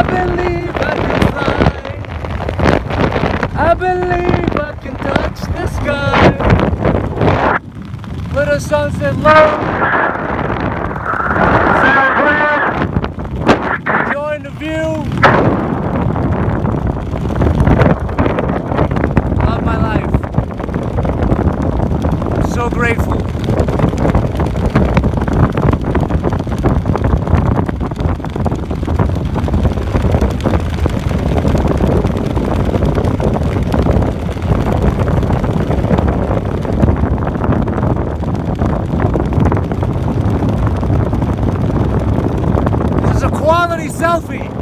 I believe I can fly. I believe I can touch the sky. Little sunset low. Enjoying the view. Love my life. So grateful. Quality selfie.